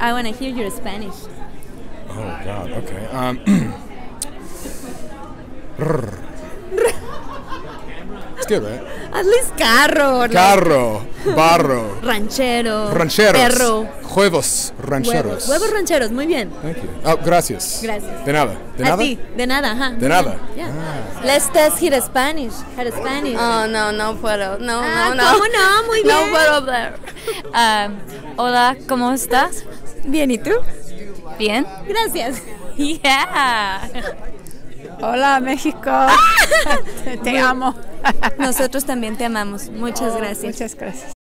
I want to hear your Spanish. Oh God. Okay. Um, it's good, right? At least carro. like Carro, barro, Ranchero. rancheros, Perro. huevos rancheros. Huevos. Huevos rancheros, muy bien. Thank you. Oh, gracias. Gracias. De nada. De A nada. ti, de nada, ajá. De nada. Yeah. Let's test her Spanish. Her Spanish. Oh, no, no puedo. No, Ah, no, no. ¿cómo no? Muy No bien. puedo hablar. Ah, hola, ¿cómo estás? Bien, ¿y tú? Bien. Gracias. Yeah. Hola México, te, te amo. Nosotros también te amamos. Muchas Oh, gracias. Muchas gracias.